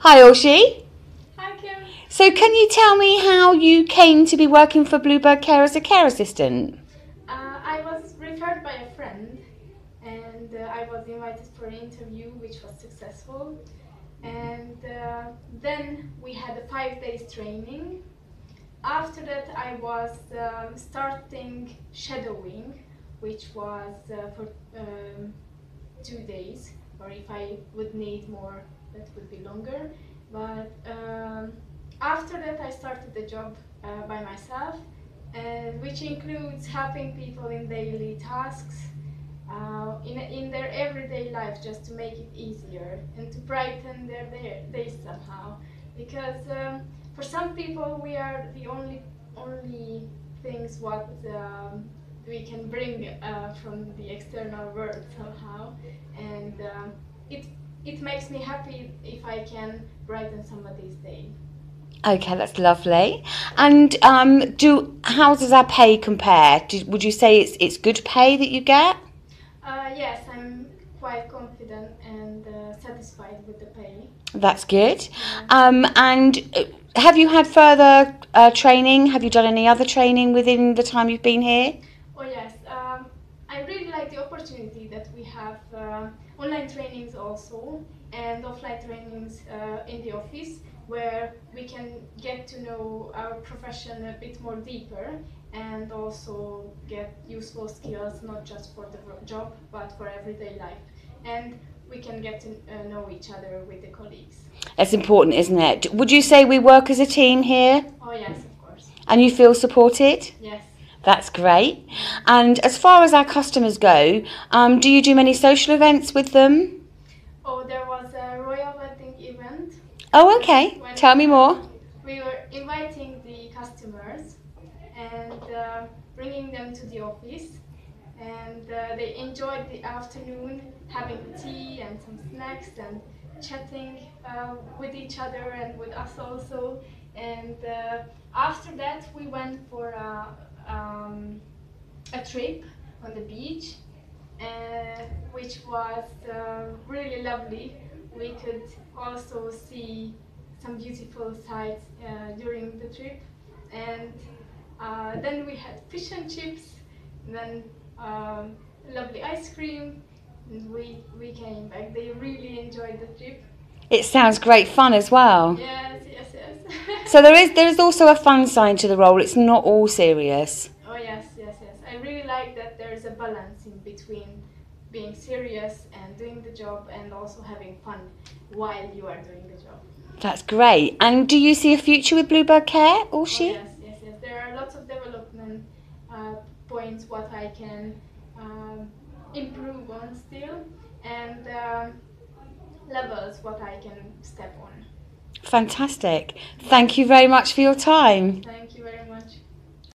Hi, Orshee. Hi, Kim. So, can you tell me how you came to be working for Bluebird Care as a care assistant? Uh, I was referred by a friend and uh, I was invited for an interview which was successful. And uh, then we had a five days training. After that, I was um, starting shadowing, which was uh, for um, two days, or if I would need more, that would be longer. But um, after that, I started the job uh, by myself, and which includes helping people in daily tasks, uh, in, in their everyday life, just to make it easier and to brighten their, their days somehow. Because um, for some people, we are the only only things what um, we can bring uh, from the external world somehow, it makes me happy if I can brighten somebody's day. Okay, that's lovely. And um, do how does our pay compare? Do, would you say it's it's good pay that you get? Uh, yes, I'm quite confident and uh, satisfied with the pay. That's good. Um, and uh, have you had further uh, training? Have you done any other training within the time you've been here? Oh yes, um, I really like the opportunity that we have uh, online trainings also and offline trainings uh, in the office where we can get to know our profession a bit more deeper and also get useful skills not just for the job but for everyday life and we can get to uh, know each other with the colleagues. That's important, isn't it? Would you say we work as a team here Oh yes, of course. and you feel supported? Yes. That's great. And as far as our customers go, um, do you do many social events with them? Oh, there was a royal wedding event Oh, okay. When- Tell me more. We were inviting the customers and uh, bringing them to the office, and uh, they enjoyed the afternoon having tea and some snacks and chatting uh, with each other and with us also. And uh, after that, we went for a, um, a trip on the beach, uh, which was uh, really lovely. We could also see some beautiful sights uh, during the trip, and uh, then we had fish and chips, and then um, lovely ice cream, and we we came back. They really enjoyed the trip. It sounds great fun as well. So there is there is also a fun side to the role. It's not all serious. oh yes, yes, yes. I really like that there is a balance in between being serious and doing the job, and also having fun while you are doing the job. That's great. And do you see a future with Bluebird Care, Oh, yes, yes, yes. There are lots of development uh, points what I can um, improve on still, and um, levels what I can step on. Fantastic. Thank you very much for your time.